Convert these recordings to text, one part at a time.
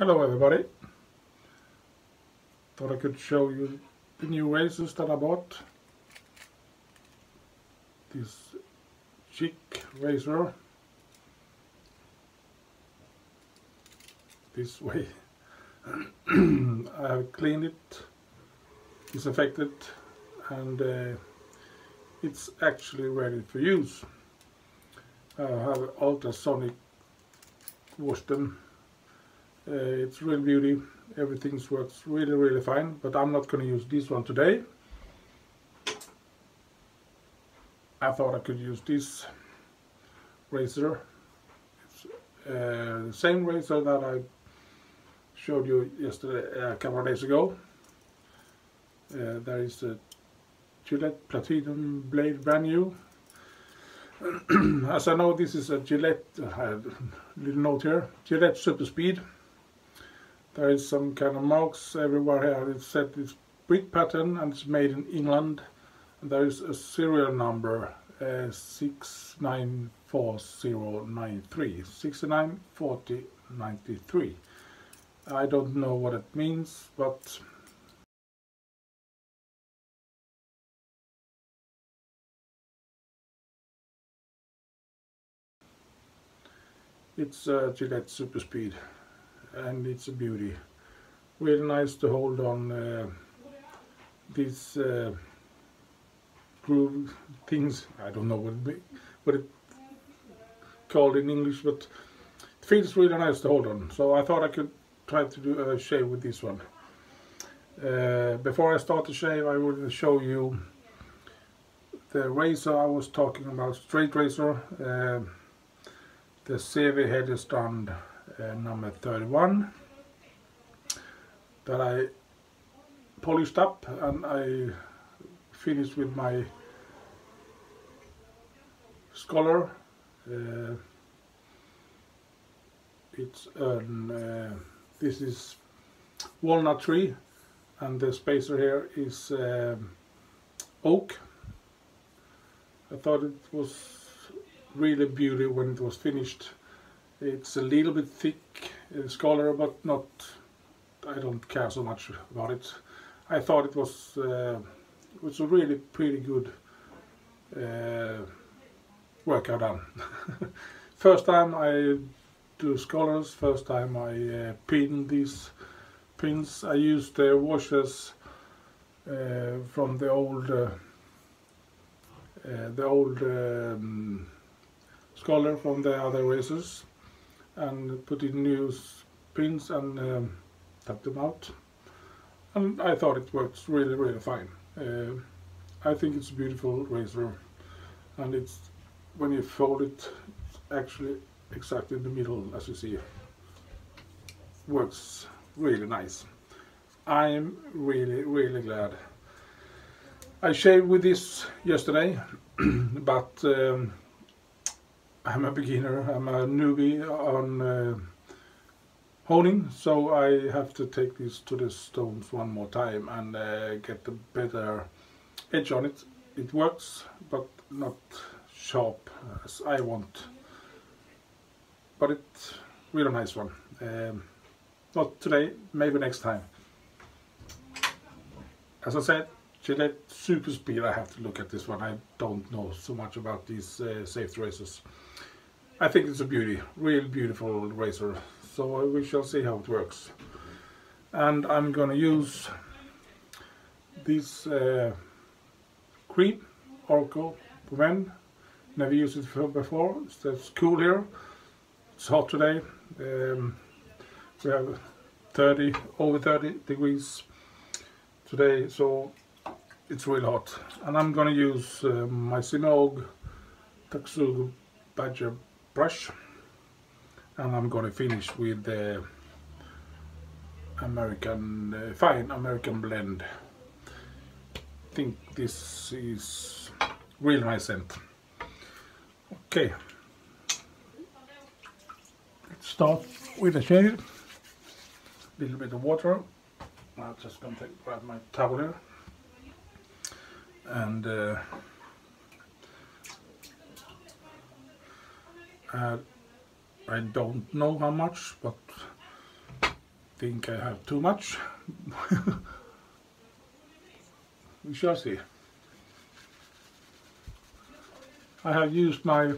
Hello everybody. Thought I could show you the new razors that I bought. This chic razor. This way. I have cleaned it, disinfected and uh, it's actually ready for use. I have ultrasonic washed them uh, it's real beauty. Everything works really really fine but I'm not going to use this one today. I thought I could use this razor. It's uh, the same razor that I showed you yesterday uh, a couple of days ago. Uh, there is a Gillette Platinum Blade brand new. As I know this is a Gillette, I have a little note here, Gillette Super Speed there is some kind of marks everywhere here. It said it's brick pattern and it's made in England. And there is a serial number uh, 694093. 694093. I don't know what it means, but it's uh, Gillette Super Speed and it's a beauty. Really nice to hold on uh, these uh, groove things. I don't know what it, what it called in English, but it feels really nice to hold on. So I thought I could try to do a shave with this one. Uh, before I start the shave, I will show you the razor I was talking about, straight razor, uh, the CV Heljestrand uh, number 31 that I polished up and I finished with my scholar. Uh, it's an uh, this is walnut tree and the spacer here is um, oak. I thought it was really beauty when it was finished it's a little bit thick uh, scholar, but not. I don't care so much about it. I thought it was uh, it was a really pretty good uh, work I've done. first time I do scholars, first time I uh, pin these pins. I used the washers uh, from the old uh, uh, the old um, scholar from the other races and put in new pins and um, tap them out. And I thought it works really really fine. Uh, I think it's a beautiful razor and it's when you fold it it's actually exactly in the middle as you see. Works really nice. I'm really really glad. I shaved with this yesterday but um, I'm a beginner, I'm a newbie on uh, honing, so I have to take these to the stones one more time and uh, get a better edge on it. It works, but not sharp as I want. But it's really nice one. Um, not today, maybe next time. As I said, Gillette Super Speed, I have to look at this one. I don't know so much about these uh, safety razors. I think it's a beauty, real beautiful razor. So we shall see how it works. And I'm gonna use this uh, cream, Arko for men. Never used it before. It's cool here. It's hot today. Um, we have 30 over 30 degrees today, so it's really hot. And I'm gonna use uh, my Semogue Texugo Badger brush and I'm going to finish with the American uh, fine American blend. I think this is real nice scent. Okay. Let's start with the shade. A little bit of water. I'm just going to grab my towel here. And uh, Uh, I don't know how much, but think I have too much. we shall see. I have used my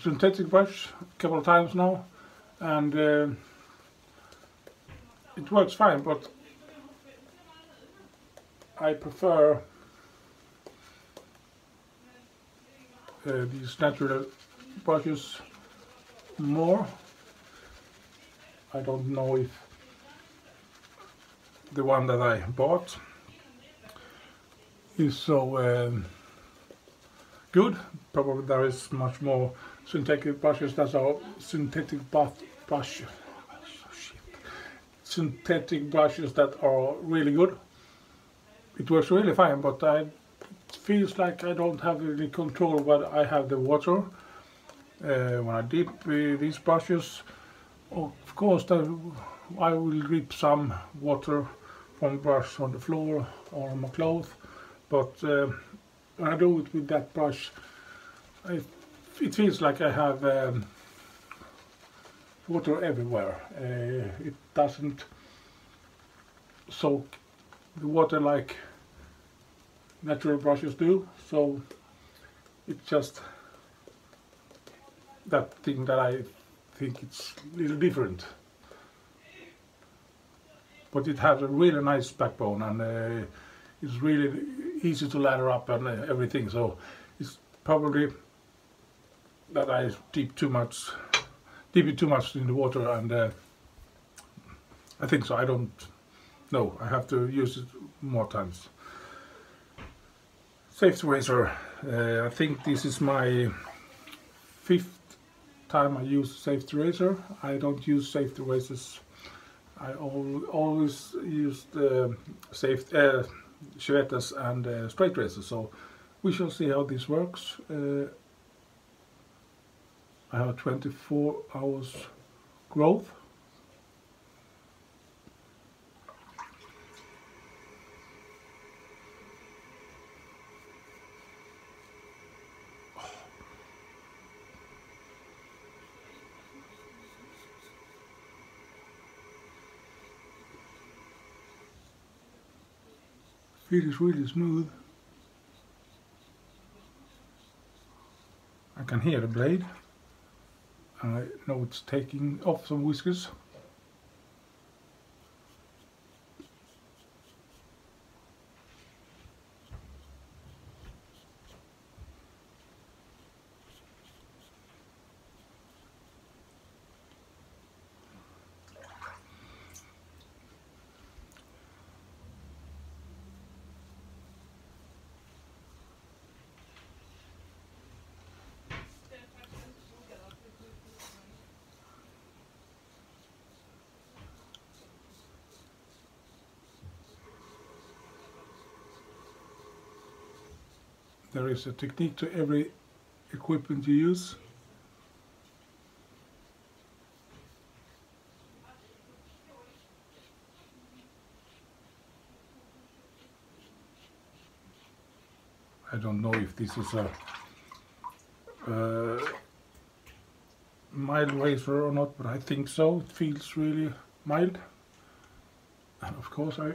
synthetic brush a couple of times now and uh, it works fine but I prefer these natural brushes more? I don't know if the one that I bought is so um, good. Probably there is much more synthetic brushes. That are synthetic bath brush. Synthetic brushes that are really good. It works really fine but I feels like I don't have any control but I have the water. Uh, when I dip uh, these brushes of course I will drip some water from brush on the floor or on my clothes but uh, when I do it with that brush I, it feels like I have um, water everywhere. Uh, it doesn't soak the water like natural brushes do. So it's just that thing that I think it's a little different. But it has a really nice backbone and uh, it's really easy to ladder up and uh, everything. So it's probably that I dip too much dip it too much in the water and uh, I think so. I don't know. I have to use it more times Safety razor uh, I think this is my fifth time I use safety razor. I don't use safety razors. I al always use the safety uh, chivettas and uh, straight razors. So we shall see how this works. Uh, I have 24 hours growth feels really smooth. I can hear the blade. I know it's taking off some whiskers. There is a technique to every equipment you use. I don't know if this is a uh, mild razor or not, but I think so. It feels really mild. And of course I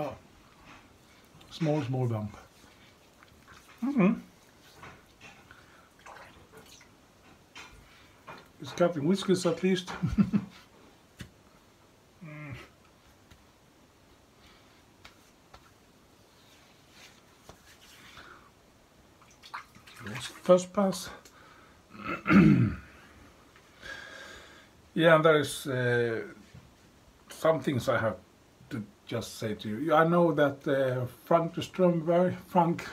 Oh. Small, small bump. Mm -hmm. It's cutting whiskers at least. mm. First pass. yeah, and there is uh, some things I have just say to you. I know that uh, Frank Strömberg, Frank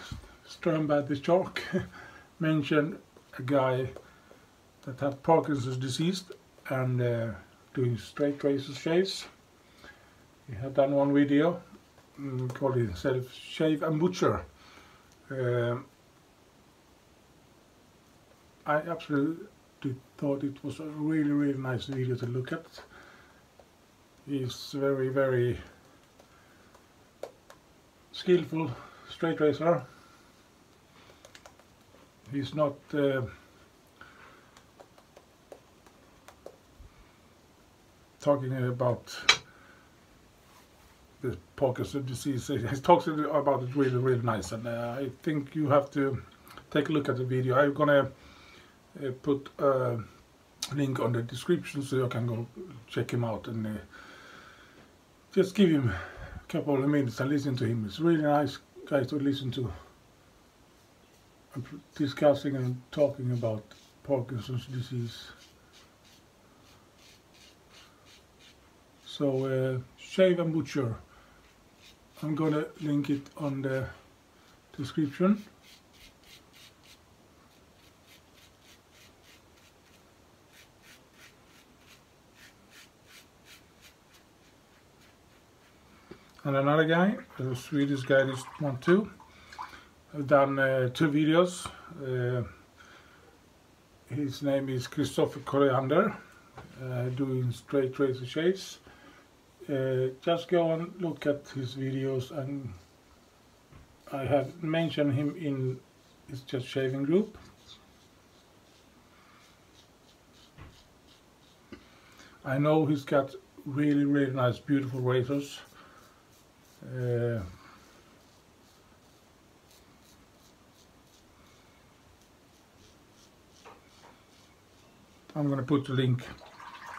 Strömberg the shark, mentioned a guy that had Parkinson's disease and uh, doing straight razor shaves. He had done one video um, called himself Shave and Butcher Um, I absolutely thought it was a really really nice video to look at. He's very very skillful straight racer. He's not uh, talking about the Parkinson's disease. He talks about it really, really nice, and uh, I think you have to take a look at the video. I'm gonna uh, put a link on the description so you can go check him out and uh, just give him couple of minutes and listen to him. It's really nice guy to listen to, discussing and talking about Parkinson's disease. So uh, Shave and Butcher. I'm gonna link it on the description. And another guy, the Swedish guy, this one too. I've done uh, two videos. Uh, his name is Christoffer Colliander, uh, doing straight razor shades uh, just go and look at his videos and I have mentioned him in his just shaving group I know he's got really really nice beautiful razors uh, I'm gonna put the link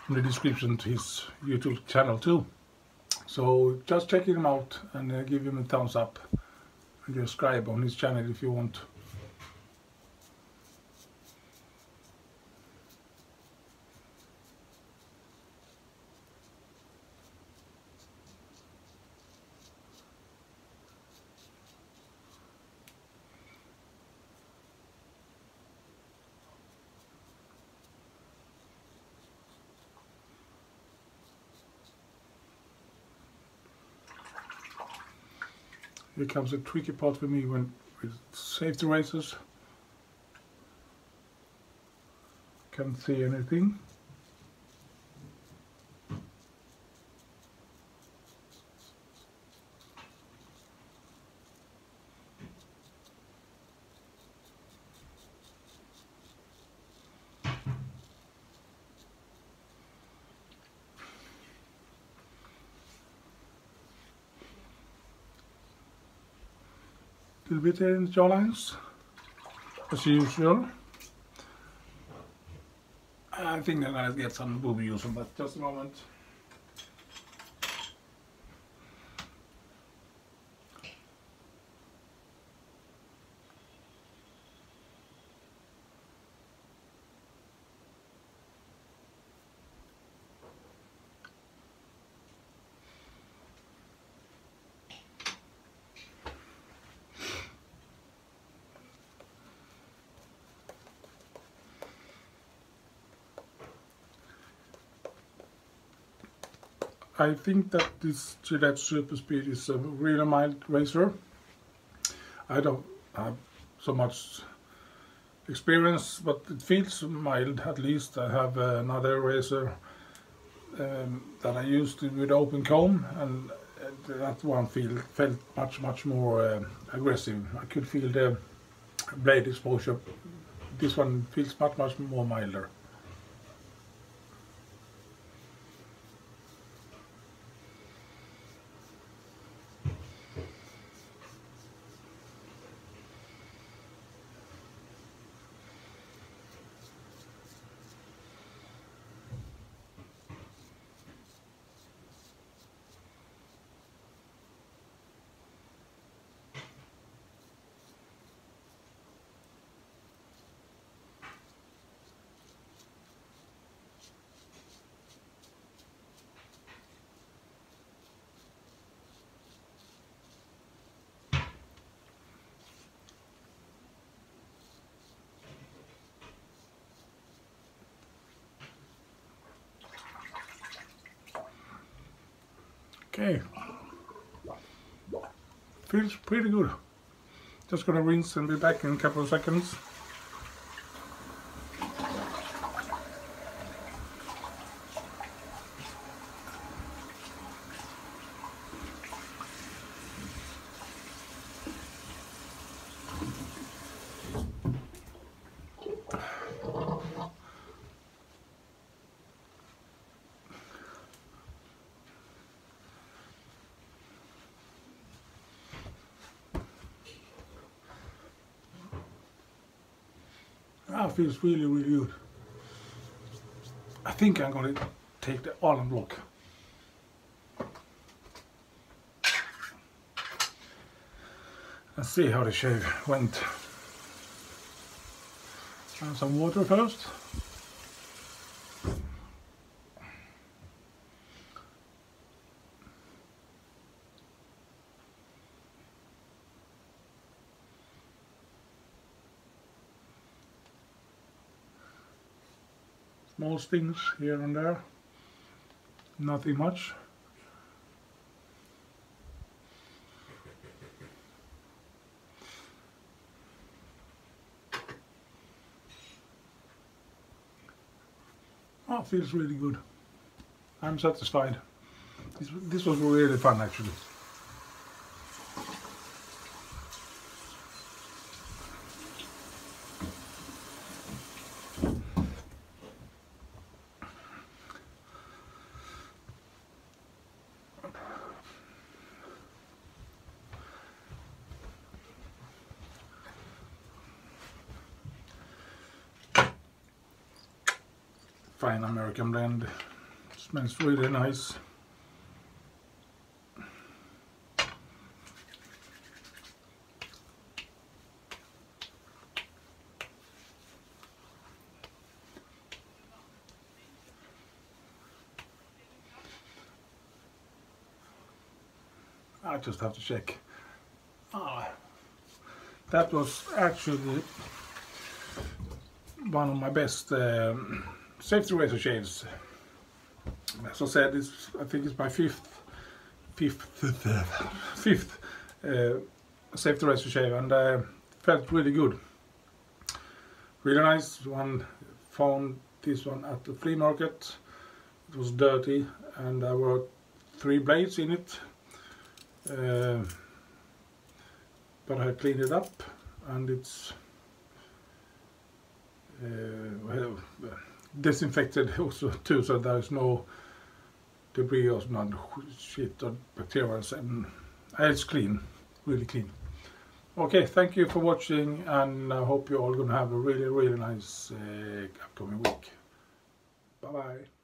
in the description to his YouTube channel too. So just check him out and uh, give him a thumbs up and subscribe on his channel if you want. Here comes a tricky part for me when with safety razors. Can't see anything. Little bit here in the jawlines as usual. I think I'm gonna get some booby use on just a moment I think that this Gillette Super Speed is a really mild razor. I don't have so much experience, but it feels mild at least. I have another razor um, that I used with open comb and that one feel, felt much much more uh, aggressive. I could feel the blade exposure. This one feels much much more milder. Okay. Feels pretty good. Just gonna rinse and be back in a couple of seconds. That feels really, really good. I think I'm gonna take the alum block. And see how the shave went. And some water first. Small stings here and there. Nothing much. Oh feels really good. I'm satisfied. This, this was really fun actually fine American blend. Smells really nice. I just have to check. Ah, that was actually one of my best um, safety razor shaves. As I said, it's, I think it's my fifth, fifth, fifth uh, safety razor shave, and uh, felt really good. Really nice. One found this one at the flea market. It was dirty, and there were three blades in it. Uh, but I cleaned it up, and it's uh, well, disinfected also too so there's no debris or none. Shit or bacteria and it's clean really clean. Okay thank you for watching and I hope you're all gonna have a really really nice uh, upcoming week. Bye bye